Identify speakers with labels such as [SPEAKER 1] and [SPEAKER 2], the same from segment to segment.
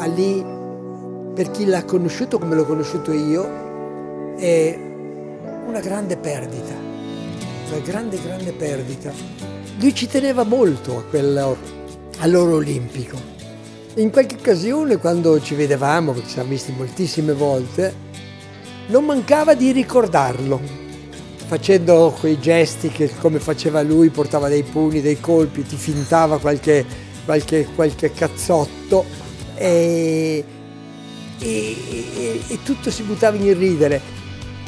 [SPEAKER 1] Ali, per chi l'ha conosciuto come l'ho conosciuto io, è una grande perdita, una grande, grande perdita. Lui ci teneva molto a quell'oro olimpico. In qualche occasione, quando ci vedevamo, perché ci siamo visti moltissime volte, non mancava di ricordarlo, facendo quei gesti che come faceva lui, portava dei pugni, dei colpi, ti fintava qualche, qualche, qualche cazzotto e, e, e, e tutto si buttava in ridere.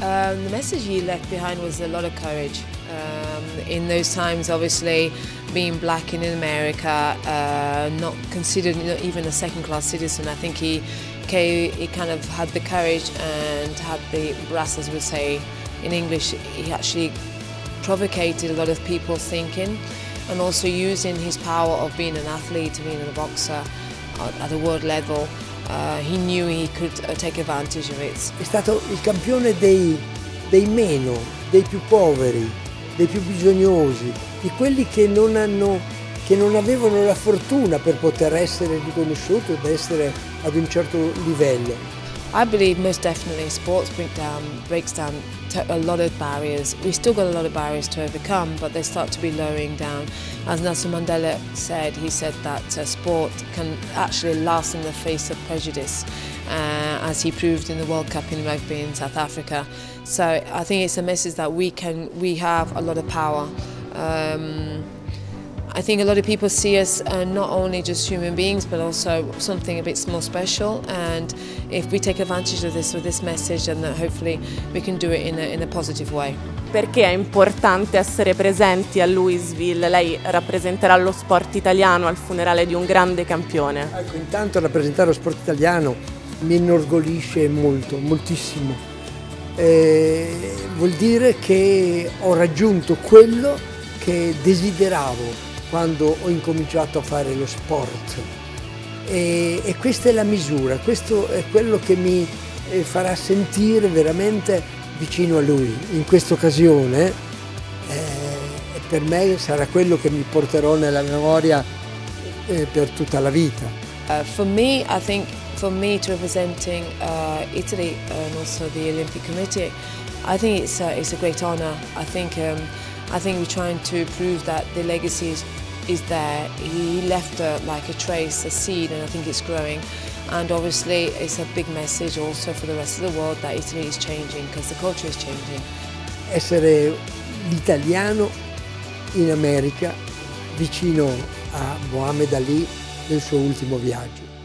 [SPEAKER 2] Um, the message he left behind was a lot of courage. Um, in those times, obviously, being black in America, uh, not considered even a second-class citizen, I think he, he kind of had the courage and had the brass, as we say in English. He actually provocated a lot of people's thinking, and also using his power of being an athlete, being a boxer level. Uh, uh.
[SPEAKER 1] È stato il campione dei, dei meno, dei più poveri, dei più bisognosi, di quelli che non, hanno, che non avevano la fortuna per poter essere riconosciuti ed essere ad un certo livello.
[SPEAKER 2] I believe most definitely sports break down, breaks down a lot of barriers. We still got a lot of barriers to overcome, but they start to be lowering down. As Nelson Mandela said, he said that uh, sport can actually last in the face of prejudice, uh, as he proved in the World Cup in rugby in South Africa. So I think it's a message that we can, we have a lot of power. Um, I think a lot of people see us uh, not only just human beings but also something a bit more special and if we take advantage of this with this message and that hopefully we can do it in a, in a positive way.
[SPEAKER 3] Perché è importante essere presenti a Louisville? Lei rappresenterà lo sport italiano al funerale di un grande campione.
[SPEAKER 1] Ecco, intanto rappresentare lo sport italiano mi inorgoglisce molto, moltissimo. Eh, vuol dire che ho raggiunto quello che desideravo quando ho incominciato a fare lo sport. E, e questa è la misura, questo è quello che mi eh, farà sentire veramente vicino a lui. In questa occasione eh, per me sarà quello che mi porterò nella memoria eh, per tutta la vita.
[SPEAKER 2] Uh, for me, I think for me to representing uh, Italy and also the Olympic Committee, I think it's a, it's a great honour. I think um, I think we're trying to prove that the legacy is, is there. He left a, like a trace, a seed, and I think it's growing. And obviously, it's a big message also for the rest of the world that Italy is changing because the culture is changing.
[SPEAKER 1] Essere l'italiano in America vicino a Mohamed Ali nel suo ultimo viaggio.